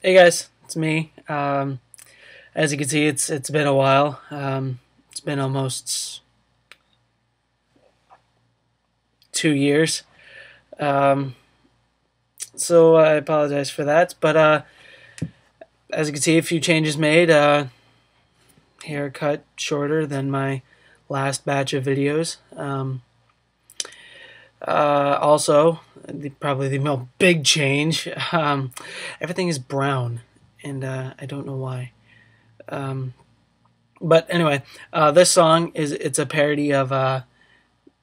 Hey guys, it's me. Um, as you can see, it's it's been a while. Um, it's been almost two years. Um, so I apologize for that. But uh, as you can see, a few changes made. Uh, haircut shorter than my last batch of videos. Um, uh, also, the, probably the most big change. Um, everything is brown, and uh, I don't know why. Um, but anyway, uh, this song is it's a parody of. Uh,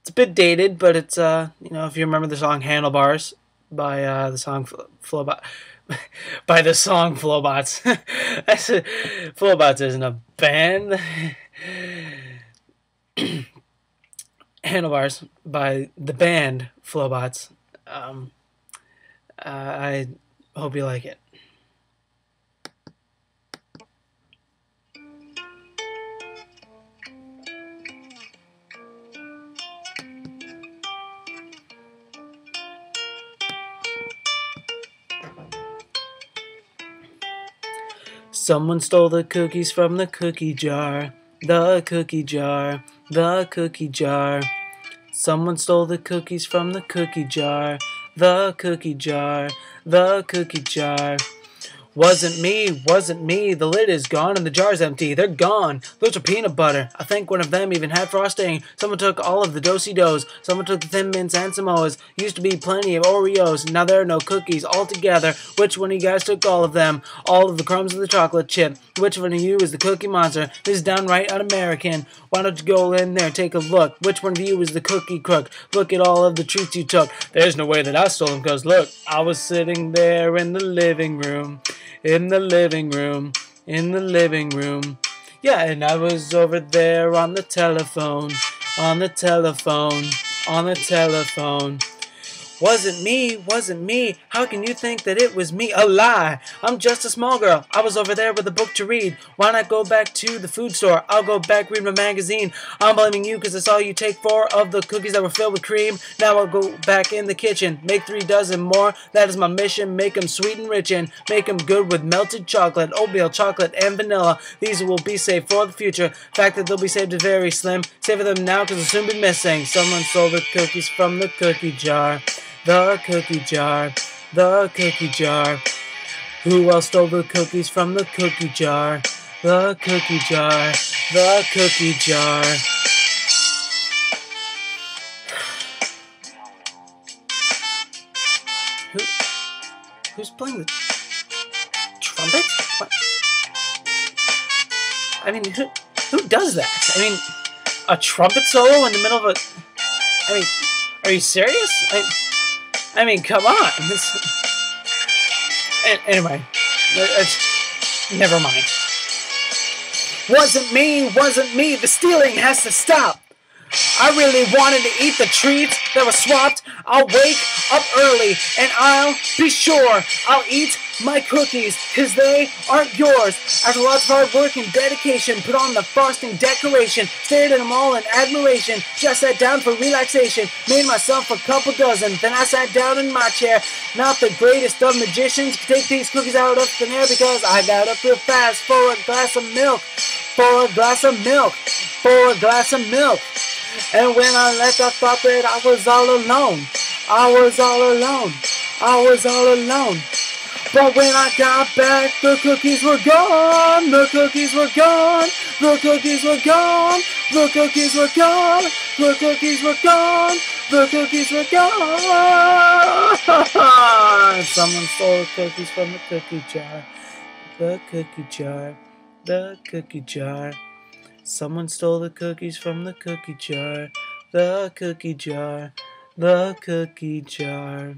it's a bit dated, but it's uh, you know if you remember the song "Handlebars" by uh, the song Flobot. by the song Flobots. Flobots isn't a band. Handlebars by the band Flobots. Um, uh, I hope you like it. Someone stole the cookies from the cookie jar. The cookie jar. The cookie jar. Someone stole the cookies from the cookie jar. The cookie jar. The cookie jar. Wasn't me, wasn't me. The lid is gone and the jar's empty. They're gone. Those are peanut butter. I think one of them even had frosting. Someone took all of the Do-si-dos. Someone took the thin mints and Samoas. Used to be plenty of Oreos. Now there are no cookies altogether. Which one of you guys took all of them? All of the crumbs of the chocolate chip. Which one of you is the cookie monster? This is downright un-American. Why don't you go in there, take a look? Which one of you is the cookie crook? Look at all of the treats you took. There's no way that I stole them, cause look, I was sitting there in the living room in the living room, in the living room. Yeah, and I was over there on the telephone, on the telephone, on the telephone. Wasn't me, wasn't me. How can you think that it was me? A lie. I'm just a small girl. I was over there with a book to read. Why not go back to the food store? I'll go back, read my magazine. I'm blaming you because I saw you take four of the cookies that were filled with cream. Now I'll go back in the kitchen, make three dozen more. That is my mission. Make them sweet and rich and make them good with melted chocolate, oatmeal, chocolate, and vanilla. These will be safe for the future. Fact that they'll be saved is very slim. Save them now because they'll soon be missing. Someone stole the cookies from the cookie jar the cookie jar, the cookie jar. Who else stole the cookies from the cookie jar? The cookie jar, the cookie jar. Who, who's playing the trumpet? What? I mean, who, who does that? I mean, a trumpet solo in the middle of a. I mean, are you serious? I, I mean, come on. anyway, never mind. Wasn't me, wasn't me. The stealing has to stop. I really wanted to eat the treats that were swapped. I'll wake up early and I'll be sure I'll eat my cookies because they aren't yours. After lots of hard work and dedication, put on the frosting decoration, stared at them all in admiration, just sat down for relaxation, made myself a couple dozen, then I sat down in my chair. Not the greatest of magicians, take these cookies out of thin air because I got up real fast for a glass of milk, for a glass of milk, for a glass of milk. And when I left, I thought that I was all alone. I was all alone. I was all alone. But when I got back, the cookies were gone. The cookies were gone. The cookies were gone. The cookies were gone. The cookies were gone. The cookies were gone. Someone stole the cookies from the cookie jar. The cookie jar. The cookie jar. Someone stole the cookies from the cookie jar. The cookie jar. The cookie jar.